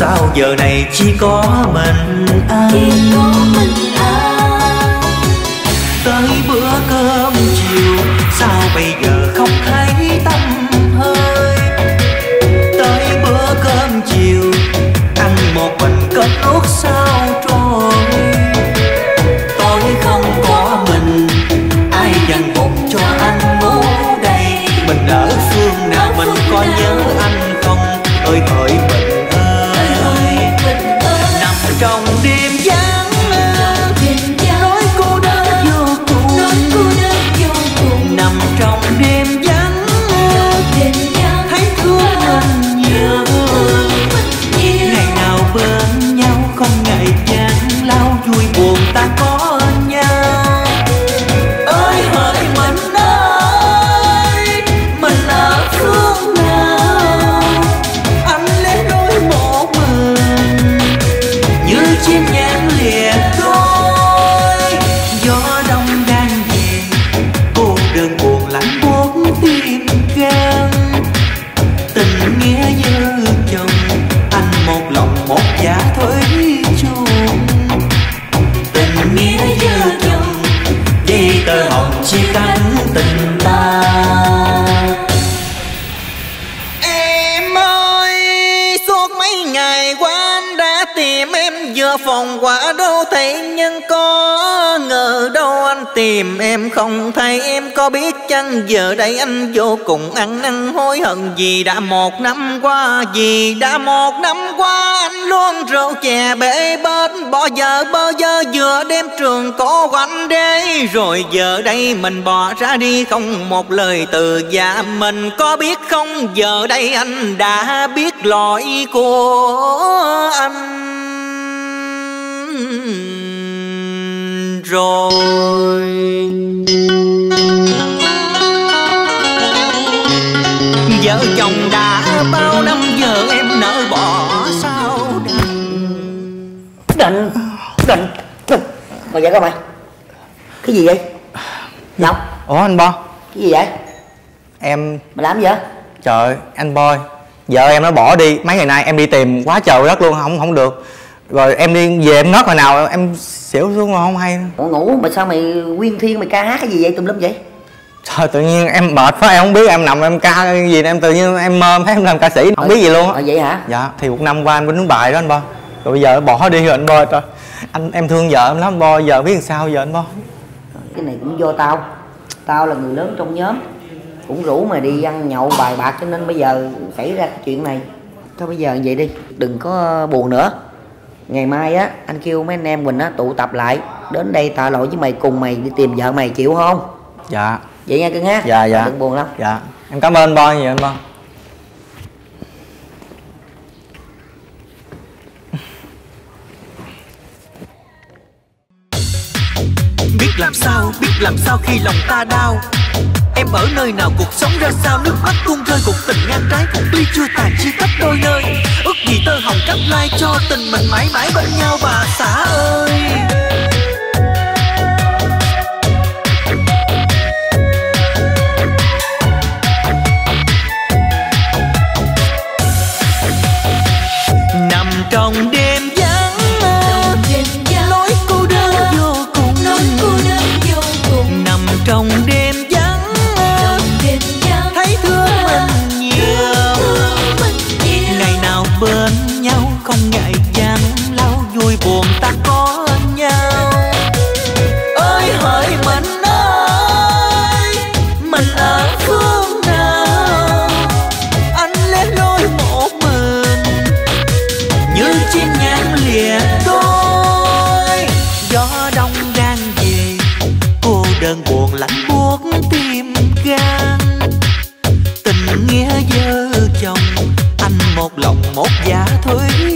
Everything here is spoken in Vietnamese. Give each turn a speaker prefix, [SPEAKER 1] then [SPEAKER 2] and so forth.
[SPEAKER 1] sao giờ này chỉ có mình anh? Tới bữa trong đêm giá thủy chung. Tình nghĩa như chồng đi tơ hồng chia cánh tình ta.
[SPEAKER 2] Em ơi, suốt mấy ngày qua anh đã tìm em vừa phòng quả đâu thấy nhân có tìm em không thấy em có biết chăng? Giờ đây anh vô cùng ăn năn, hối hận vì đã một năm qua, vì đã một năm qua anh luôn rượu chè bể bết bỏ giờ, bơ vơ vừa đêm trường có quạnh đế. Rồi giờ đây mình bỏ ra đi, không một lời từ dạ mình có biết không? Giờ đây anh đã biết lỗi của anh rồi. Vợ chồng đã bao năm giờ em nỡ bỏ sao
[SPEAKER 3] định định định ngồi dậy các mày. Cái gì vậy? Ngọc.
[SPEAKER 4] Ủa anh bo.
[SPEAKER 3] Cái gì vậy?
[SPEAKER 4] Em
[SPEAKER 3] mày làm gì vậy?
[SPEAKER 4] Trời anh boy vợ em nó bỏ đi. Mấy ngày nay em đi tìm quá trời đất luôn không không được rồi em đi về em ngất hồi nào em xỉu xuống không hay.
[SPEAKER 3] Ủa ngủ mà sao mày nguyên thiên mày ca hát cái gì vậy? Tùm lum vậy?
[SPEAKER 4] Trời tự nhiên em mệt quá em không biết em nằm em ca cái gì em tự nhiên em mơ thấy em làm ca sĩ không biết gì luôn á.
[SPEAKER 3] ờ vậy hả?
[SPEAKER 4] Dạ thì một năm qua em đứng bài đó anh bo. Rồi bây giờ bỏ đi rồi anh boy trời. Anh em thương vợ em lắm anh boy giờ biết làm sao giờ anh boy
[SPEAKER 3] cái này cũng do tao. Tao là người lớn trong nhóm cũng rủ mày đi ăn nhậu bài bạc cho nên bây giờ xảy ra cái chuyện này. Thôi bây giờ vậy đi đừng có buồn nữa ngày mai á anh kêu mấy anh em mình á tụ tập lại. Đến đây tạ lỗi với mày cùng mày đi tìm vợ mày chịu không?
[SPEAKER 4] Dạ.
[SPEAKER 3] Vậy nha cưng ha.
[SPEAKER 4] Dạ dạ.
[SPEAKER 3] Đừng buồn lắm
[SPEAKER 4] dạ. Em cảm ơn anh boy nhiều anh boy
[SPEAKER 1] biết làm sao biết làm sao khi lòng ta đau em ở nơi nào, cuộc sống ra sao? Nước mắt tuôn rơi, cuộc tình ngang trái, cuộc tuy chưa tàn chia cách đôi nơi. Ước gì tơ hồng cắt lai cho tình mình mãi mãi bên nhau. Bà xã ơi! Nằm trong đêm một giả một